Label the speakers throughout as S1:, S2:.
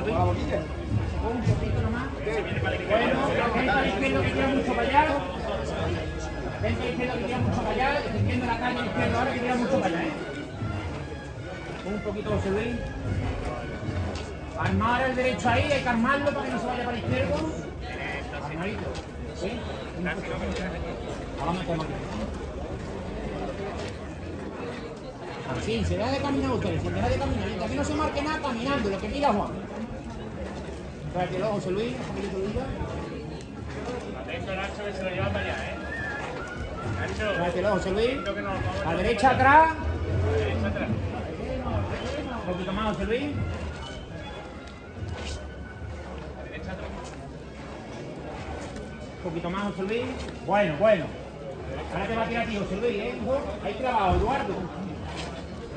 S1: Luis. Un nomás. Bueno, la izquierda que tira mucho para allá. Vente a la izquierda que tira mucho para allá. La calle izquierda ahora que tira mucho para allá, ¿eh? Un poquito José Luis. Armar el derecho ahí, hay que armarlo para que no se vaya para la izquierda. Armadito. ¿Sí? Ahora metemos aquí. Así, se deja de caminar ustedes, se deja de caminar. Mientras que no se marque nada, caminando, lo que pida Juan. Luego, José Luis, un poquito de vida.
S2: Atento, Nacho, que se lo lleva para allá, ¿eh? Nacho,
S1: José Luis. A derecha atrás.
S2: a derecha atrás.
S1: Un poquito más, José Luis. Un poquito más, José Luis. Bueno, bueno. Ahora te va a tirar a ti, José Luis, ¿eh? Ahí clavado, Eduardo.
S2: Cuidado ahí, cuidado, cuidado ahí.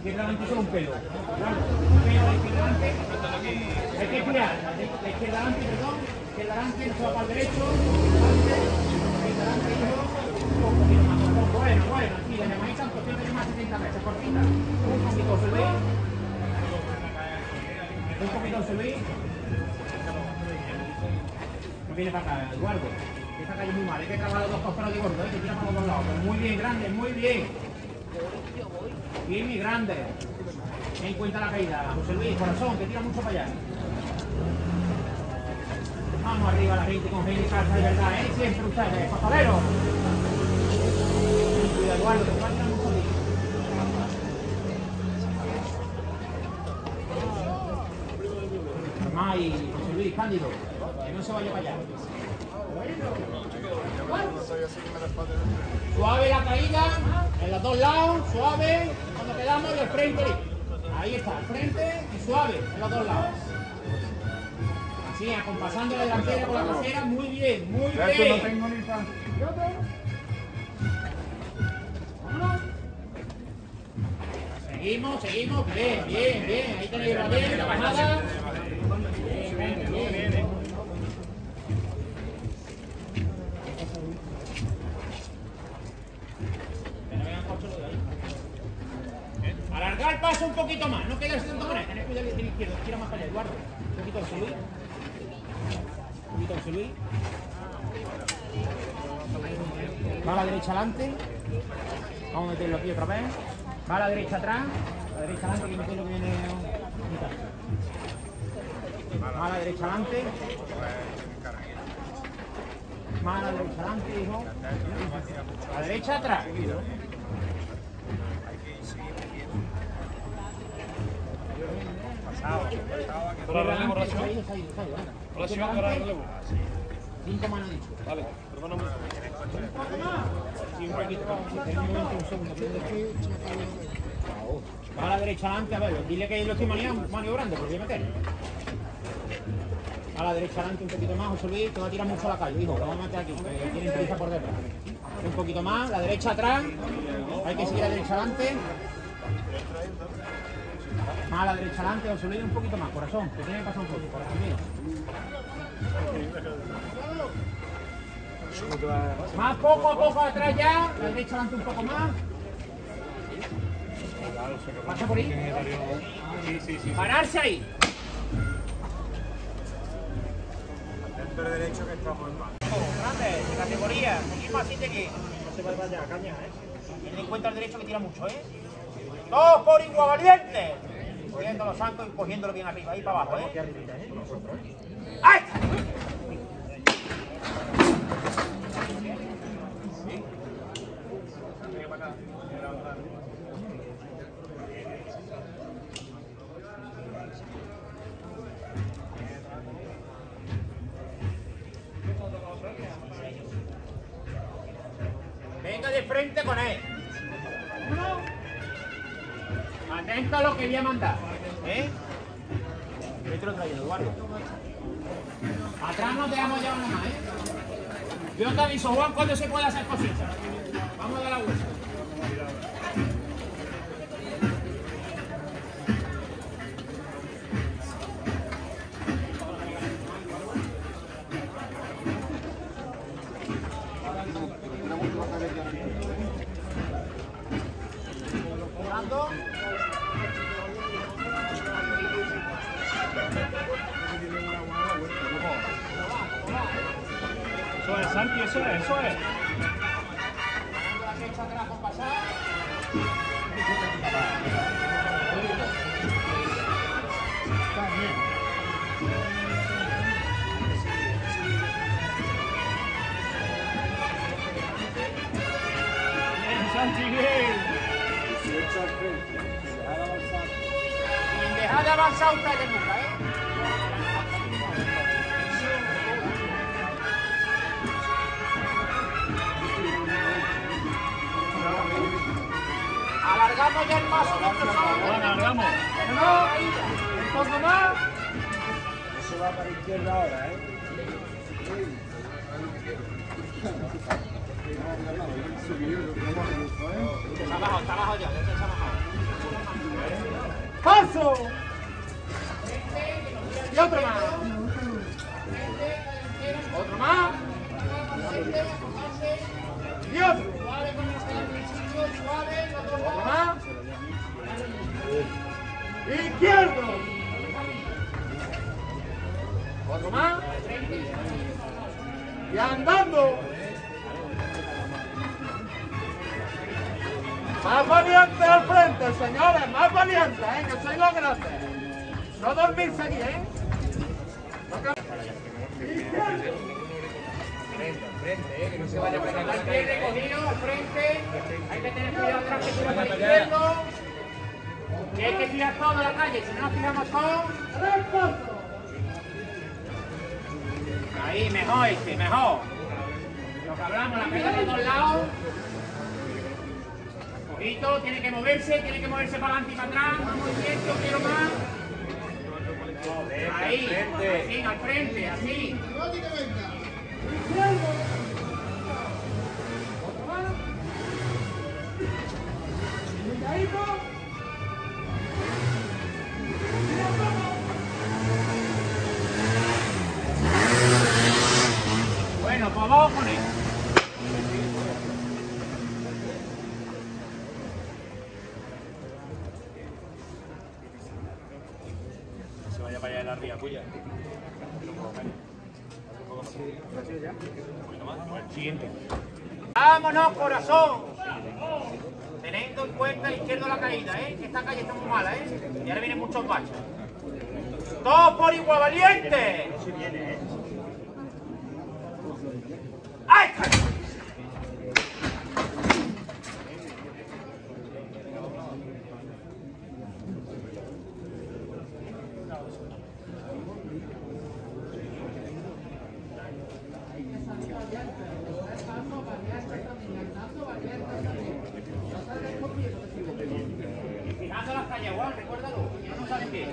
S1: Izquierda solo un pelo. Un pelo de izquierda delante. Hay que girar. La izquierda delante, perdón. Izquierda delante, no se va para el derecho. Izquierda delante, hijo. Un poquito más. Bueno, bueno. Aquí, la llamadita en cuestión de más 70 veces. Cortita. Un poquito, José Luis. Un poquito, Luis. No viene para acá, Eduardo. Esta calle es muy mal. Hay que trabajar los dos costados de gordo, ¿eh? que tira para los dos lados. Pero muy bien, grande, muy bien. Y grande. En cuenta la caída, José Luis, corazón, que tira mucho para allá. Vamos arriba la gente con gente calza de verdad, ¿eh? Siempre ustedes, pastelero. Cuidado, Eduardo, que te va a tirar mucho José Luis, Cándido, que no se vaya para allá. Suave la caída, en los dos lados, suave, cuando quedamos al frente. Ahí está, frente y suave, en los dos lados. Así, acompasando la delantera con la trasera, muy bien, muy bien.
S2: tengo ni.
S1: Seguimos, seguimos, bien, bien, bien. Ahí tenéis la bien, la bajada. Alargar el paso un poquito más, no quedarse tanto con él. Cuidado que tiene izquierda, tira más para allá, Eduardo. Un poquito de Luis. Un poquito de Luis. Va a la derecha adelante. Vamos a meterlo aquí otra vez. Va a la derecha atrás. A la derecha adelante, que que viene. mitad. Va a la derecha adelante. Va a la derecha adelante, hijo. A la derecha atrás.
S2: Para relevo,
S1: Adelante,
S2: ración.
S1: se ha ido, se ha ido, se ido, venga.
S2: Ración para relevo.
S1: Cinco manos dicho.
S2: Vale, perdóname.
S1: Sí, un poquito. Espera un momento, un segundo. Va a la derecha adelante, a ver, dile que lo estoy mani- maniobrando, porque voy a meter. A la derecha adelante un poquito más, José Luis, te va a tirar mucho a la calle, hijo, lo vamos a meter aquí, que tienen prisa por detrás. Un poquito más, la derecha atrás, hay que seguir a la derecha adelante. Más a la derecha adelante, José Luis, un poquito más, corazón, que tiene que pasar un poco, corazón mío. Más poco a poco atrás ya, la derecha adelante un poco más. Pasa por ahí.
S2: Sí, sí, sí.
S1: Pararse ahí.
S2: Dentro derecho que estamos en.
S1: Grande, de categoría. Seguimos así de que. No se vaya allá, caña, ¿eh? Ten en cuenta el derecho que tira mucho, ¿eh? Todos por igual valiente. Cogiendo los zancos y cogiéndolo bien arriba, ahí para abajo, ¿eh? ¡Ahí está! Venga de frente con él. Atento a lo que voy a mandar. ¿Eh? Yo te lo traigo, Eduardo. Atrás no te damos ya nada más, ¿eh? Yo te aviso, Juan, cuando se puede hacer cositas. 18
S2: al de avanzar.
S1: Avanzar usted de nunca, ¿eh? Alargamos ya el paso, no, por favor.
S2: Alargamos.
S1: No, un poco más.
S3: Eso va para la izquierda ahora, ¿eh?
S1: Está abajo, está abajo ya, ya está abajo. ¡Paso! Y otro más. Otro más. Y otro. Otro más. Izquierdo. Otro más. Y andando. ¿Eh? que soy los grandes. No dormirse aquí, ¿eh? Frente, ¿eh? que no se vaya a pegar. Hay que frente, hay que tener cuidado atrás que para el izquierdo. Y hay que tirar todo a la calle, si no nos tiramos todos. Ahí, mejor este, mejor. Lo que hablamos, la de los dos lados. Ojito, tiene que moverse, tiene que moverse para adelante y para atrás. Más movimiento, quiero más. Ahí, así, al frente, así. Bueno, pues vamos con él.
S2: Se vaya para allá de la ría, puya. Siguiente.
S1: Vámonos, corazón. Teniendo en cuenta el izquierdo la caída, ¿eh? Que esta calle está muy mala, ¿eh? Y ahora vienen muchos baches. Todos por igual valiente. ¡Ahí está! Fijando las calles, igual, recuérdalo, que no nos salen bien.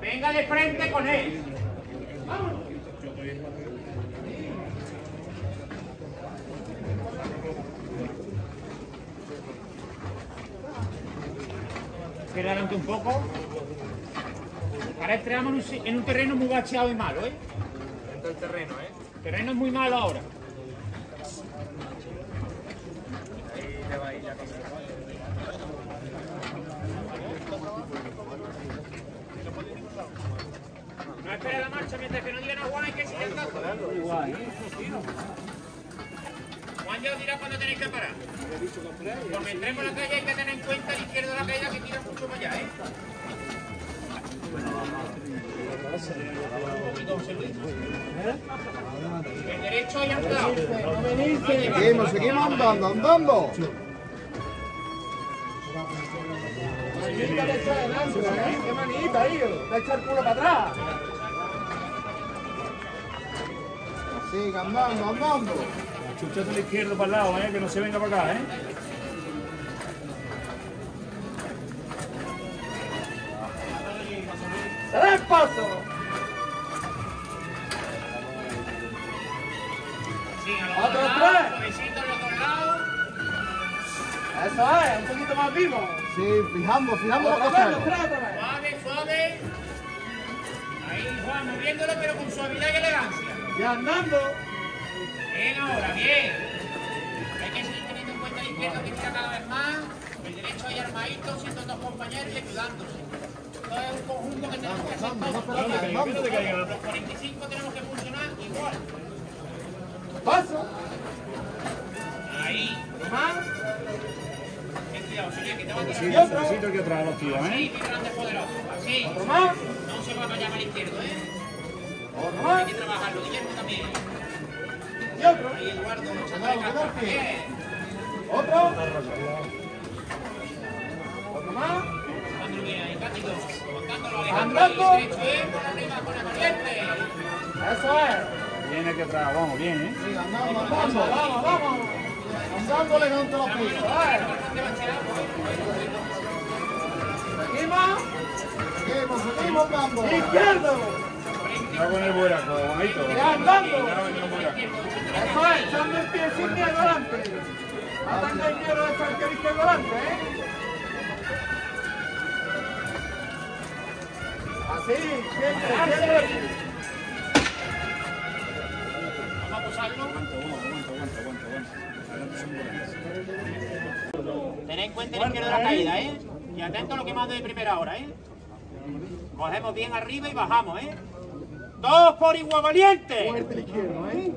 S1: Venga de frente con él. Vámonos. Adelante un poco. Ahora estrenamos en un, terreno muy bacheado y malo, ¿eh?
S3: Del terreno, ¿eh?
S1: El terreno es muy malo ahora. El derecho y anclado.
S3: Seguimos, seguimos andando, andando.
S1: Manita de echar adelante, ¿eh? Qué manita, hijo. De echar el culo para atrás.
S3: Sigue andando, andando.
S2: Chuchate la izquierda para el lado, ¿eh? Que no se venga para acá, ¿eh?
S1: ¡Tres pasos! Sí,
S3: es, un poquito más vivo. Sí, fijando, fijando los costeros.
S1: Suave, suave. Ahí, Juan, moviéndolo, pero con suavidad y elegancia.
S3: Y andando.
S1: Bien ahora, bien. Hay que seguir teniendo en cuenta el izquierdo que tira cada vez más, el derecho ahí armadito, siendo dos compañeros y ayudándose. Todo es un conjunto que tenemos que hacer todos. Los 45 tenemos que funcionar igual.
S3: Paso.
S1: Ahí, más.
S2: Necesito que otra los tíos, ¿eh?
S1: Así.
S3: Otro más.
S1: No se va a vayar al izquierdo, ¿eh?
S3: Otro más.
S1: Hay que trabajarlo, Guillermo también.
S3: Y otro.
S1: Ahí, Eduardo. Bien.
S3: Otro. Otro más.
S1: Cuando
S3: Andando.
S1: ¿eh? Por arriba, con el valiente.
S3: Eso es.
S2: Viene que otra, vamos, bien, ¿eh?
S3: Sí, vamos, vamos. Los pisos. ¿eh? Seguimos. Seguimos, seguimos dando. Izquierdo.
S2: Va con el buraco, bonito.
S3: Ya andando.
S2: Con.
S3: Eso es, echando el pie sin miedo adelante. Atanga el izquierdo de echar el izquierdo adelante, ¿eh? Así, siempre, siempre.
S1: Vamos a posarlo.
S2: Aguanta, aguanta, aguanta, aguanta,
S1: Tened en cuenta el izquierdo de la caída, ¿eh? Y atento a lo que mando de primera hora, ¿eh? Cogemos bien arriba y bajamos, ¿eh? Dos por igual valiente.
S3: ¿eh?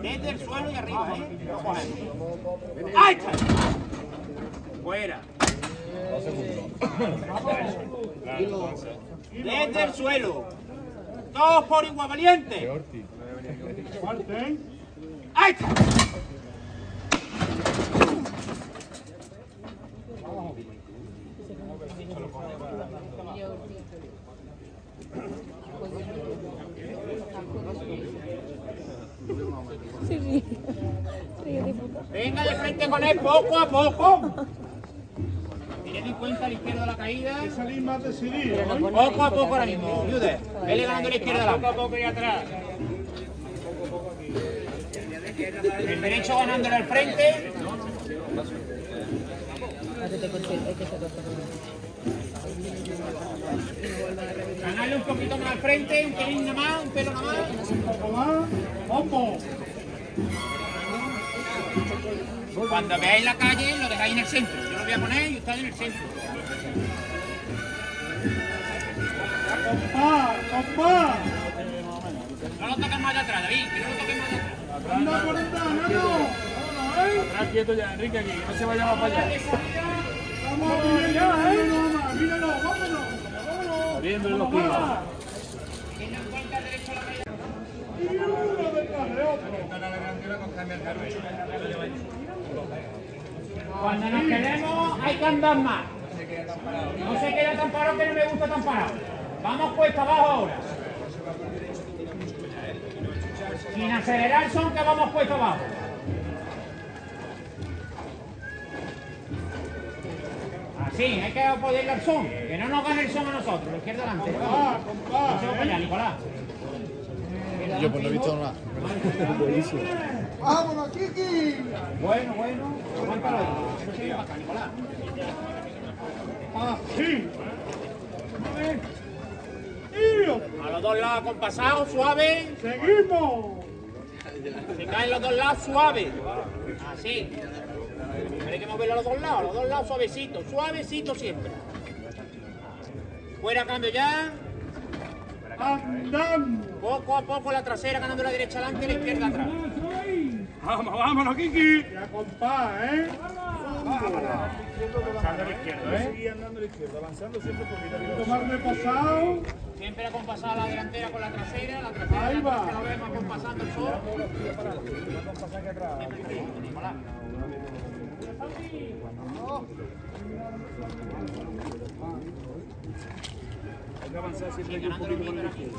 S1: Desde el suelo y arriba, ¿eh? Lo cogemos. ¡Ahí está! Fuera. Desde el suelo. Dos por igual valiente. ¡Ahí está! Venga de frente con él poco a poco. Tened en cuenta el izquierdo de la caída.
S2: Salir más decidido.
S1: Poco a poco ahora mismo, Jude. Vele ganando la izquierda Poco a poco y atrás. El derecho ganándole al frente. Ganarle un poquito más al frente, un pelín nada más, un pelo nada más. Un poco más. Vamos. Cuando veáis la calle, lo dejáis en el centro. Yo lo voy a poner y ustedes en el centro.
S3: ¡Compás! ¡Compás!
S1: No lo toques más de atrás, David, que no lo toques más de atrás.
S3: ¡Anda por detrás, Nano!
S2: Atrás quieto ya, Enrique, aquí. No se vaya más para allá.
S3: ¡Vamos bien ya, eh! ¡Míralo, vámonos! ¡Vámonos!
S2: Abriendo los
S1: a caída.
S3: Y uno detrás de otro.
S1: Cuando nos quedemos hay que andar más. No se queda tan parado que no me gusta tan parado. Vamos cuesta abajo ahora. Sin acelerar son que vamos cuesta abajo. Así, hay que apoyarle al son. Que no nos gane el son a nosotros. La izquierda delante.
S3: ¡Ah,
S1: No se va para allá, Nicolás.
S4: Yo pues no he visto nada.
S3: ¡Vámonos, Kiki!
S1: Bueno, bueno.
S3: ¡Así! A
S1: los dos lados compasado, suave.
S3: ¡Seguimos!
S1: Se caen los dos lados suave. Así. Hay que moverlo a los dos lados, los dos lados suavecito, suavecito siempre. Fuera cambio ya.
S3: ¡Andando!
S1: Poco a poco la trasera ganando la derecha adelante y la izquierda atrás.
S2: Vamos, vámonos, Kiki.
S3: ¡Ya compás, eh!
S2: Avanzando a la izquierda, ¿eh? Seguir andando a la izquierda, avanzando siempre por mitad.
S3: Tomarme pasado.
S1: Siempre acompasada la delantera con la trasera, la trasera
S3: Ahí va.
S1: que lo vemos acompasando el sol.
S2: Hay que avanzar siempre un poquito por la izquierda.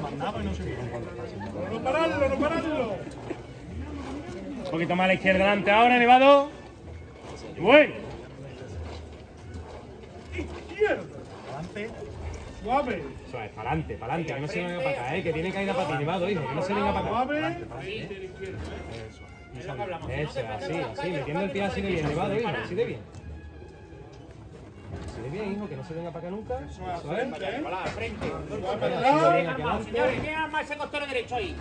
S2: más que atrás.
S3: Y.
S2: ¡No paradlo, no paradlo! Un poquito más a la izquierda delante ahora, Nevado. Bueno. Izquierda. Adelante. Suave. Suave, para adelante, para adelante, que no se venga para acá, ¿eh? que tiene caída para ti, Nevado, hijo, que no se venga para acá. Suave. Eso, así, así, metiendo el pie así de bien, Nevado, hijo, así de bien. Así de bien, hijo, que no se venga para acá nunca. Eso es.
S1: Frente.
S2: Bien.
S1: Señores, ¿quién más ese costero derecho ahí?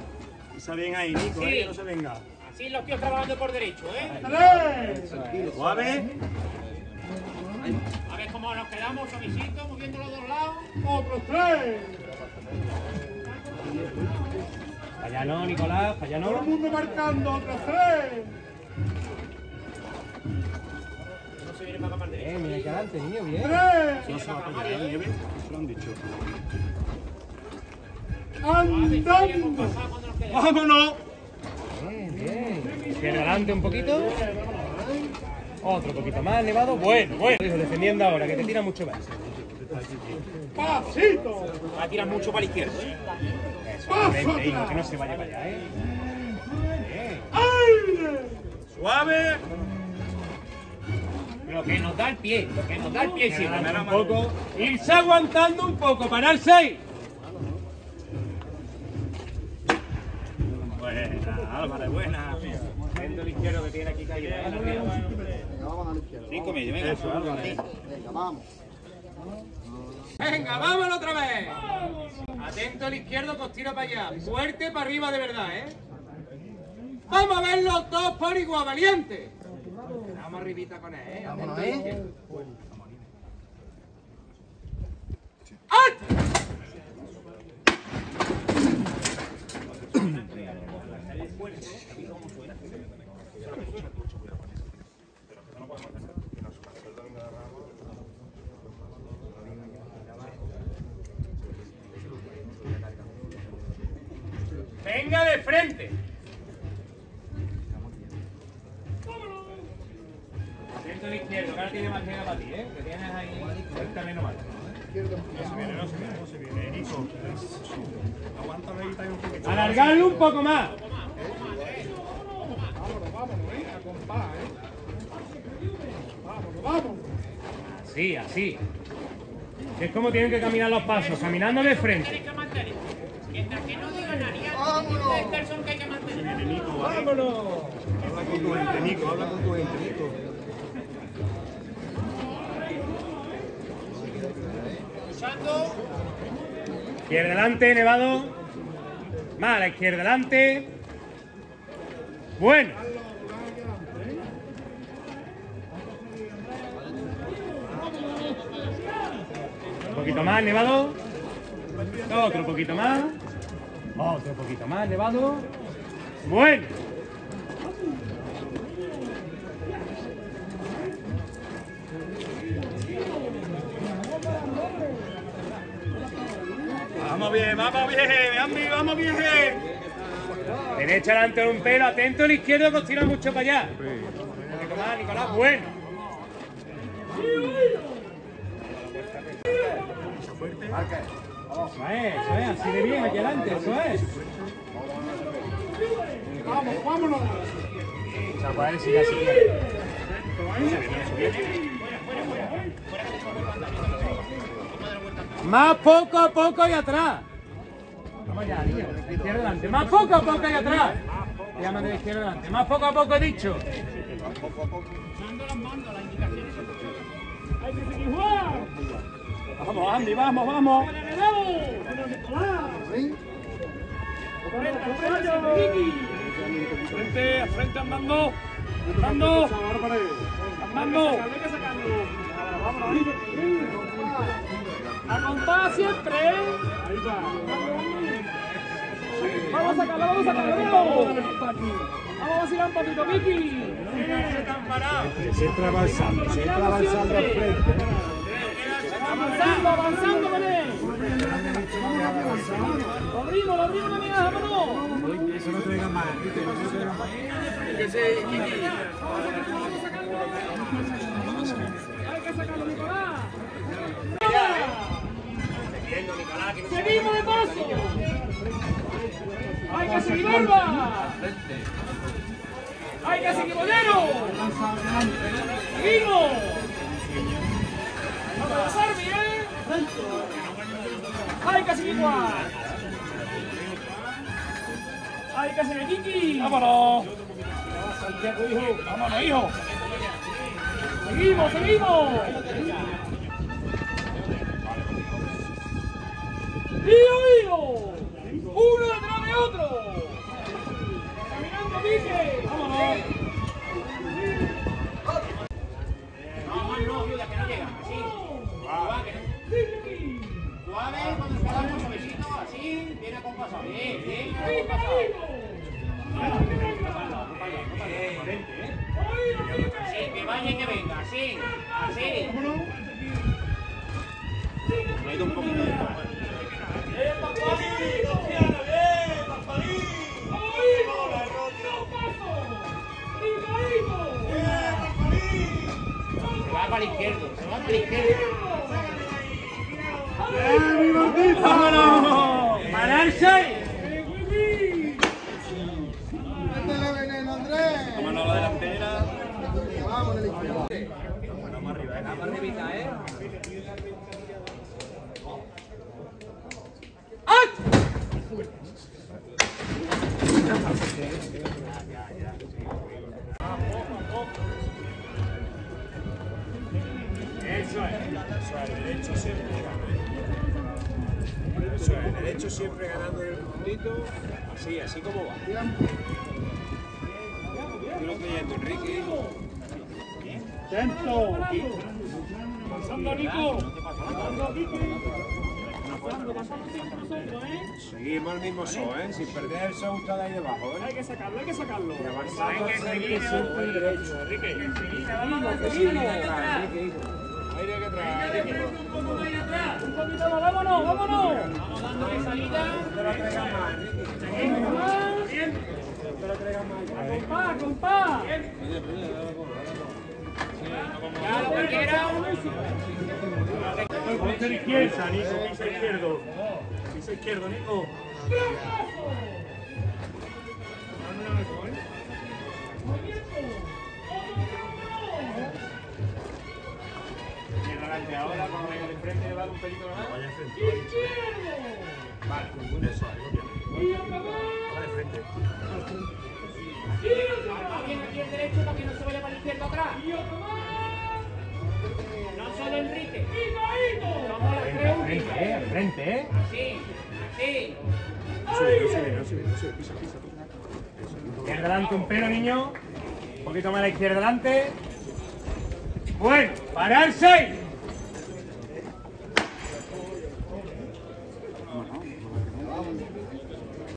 S5: Está bien ahí, Nico,
S1: Sí.
S5: eh, que no se venga.
S1: Así los tíos trabajando por derecho, ¿eh?
S5: Suave.
S1: A ver cómo nos quedamos, suavecito, moviendo los dos lados.
S2: Otros tres. Para allá no, Nicolás, para allá no.
S5: mundo marcando, otros tres.
S2: Adelante, niño, bien.
S5: Tres. No se va a apoyar, ¿eh, Nieve? Eso lo han dicho.
S1: Andando.
S5: ¡Vámonos!
S2: Bien, bien. Adelante un poquito. Otro poquito más, Nevado. Bueno, bueno. Hijo, defendiendo ahora, que te tira mucho más.
S5: ¡Pasito!
S1: Va a tirar mucho para la izquierda.
S2: Eso, vente, hijo, que no se vaya para allá, ¿eh? Bien.
S5: ¡Aire! Suave.
S1: Lo que nos da el pie, lo que nos da el pie siempre.
S2: Aguantar un poco. Irse aguantando un poco, pararse.
S5: Buena, Álvaro, buena.
S2: Viendo el izquierdo que tiene aquí caído.
S1: Cinco medio, venga.
S5: Eso, Álvaro.
S2: Venga, vámonos otra vez. Atento al izquierdo, costira para allá. Fuerte para arriba de verdad, ¿eh? Vamos a ver los dos por igual, valiente. Vamos arribita con él, ¿eh? Izquierdo. ¡Alto! Venga de frente. Izquierdo, que ahora tiene más para ti, ¿eh? Que tienes ahí el terreno mal. Alargarlo un poco más. Así, así. Es como tienen que caminar los pasos, caminando de frente.
S1: Mientras que no diga nadie, son que hay que mantener.
S2: ¡Vámonos!
S5: Habla con tu gente, Nico, habla con tu gente, Nico.
S2: Izquierda delante, Nevado. Más a la izquierda delante. Bueno. Un poquito más, Nevado. Otro poquito más. Otro poquito más, Nevado. Bueno.
S5: Vamos bien, vamos bien, vamos bien.
S2: Derecha delante de un pelo, atento al izquierdo que tira mucho para allá. Más, Nicolás, bueno. Eso es, así de bien, aquí adelante, eso es.
S5: Vamos, vámonos.
S2: Quiere. Más poco a poco y atrás. Vamos ya, niño. De izquierda adelante. Más poco a poco y atrás. Llama de izquierda adelante. Más poco a poco he dicho.
S1: Usando las las indicaciones.
S5: Vamos, Andy, vamos, vamos. Frente, frente andando. Andando. Andando. A contar siempre. Vamos a sacarlo, vamos a sacarlo. Vamos a vacilar un poquito, Vicky. Siempre avanzando, siempre avanzando al frente. Avanzando, avanzando, Belén. Lo abrimos, lo abrimos, dejas, vámonos. Eso no te diga más. Que Seguimos de paso.
S2: que seguir barba! ¡Hay que seguir bolero! ¡Seguimos! ¡Vamos a pasar bien! ¡Hay que seguir igual! ¡Hay que seguir Kiki! ¡Vámonos! ¡Vámonos, hijo! ¡Seguimos, seguimos!
S1: Así, así. Me ha ido un poquito de izquierda, se
S2: ¡Atento! ¡Pasando, Nico! ¡Pasando, Seguimos el mismo show, ¿eh? Sin perder el show está de ahí debajo, ¿eh? Hay que sacarlo, hay que sacarlo. Y avanzando siempre, siempre derecho. Enrique, seguimos, Aire que atrás. Un poquito más, vámonos, vámonos.
S1: Vamos dándole salida.
S2: Más. Compás, compás.
S1: Ya lo que quiera.
S2: Izquierda, Nico, piso izquierdo. Piso izquierdo, Nico. Ahora, cuando venga de frente, le va a dar un pelito más. Vaya frente. Vale, eso, ahí lo tiene. Frente.
S1: Bien aquí el derecho para que no se vaya para la izquierda atrás. No solo Enrique. Somos las tres últimas.
S2: al frente, ¿eh?
S1: Así, así.
S2: Sube, no sube, no sube, no sube, pisa, pisa. Izquierda adelante un pelo, niño. Un poquito más a la izquierda adelante. Bueno, pararse.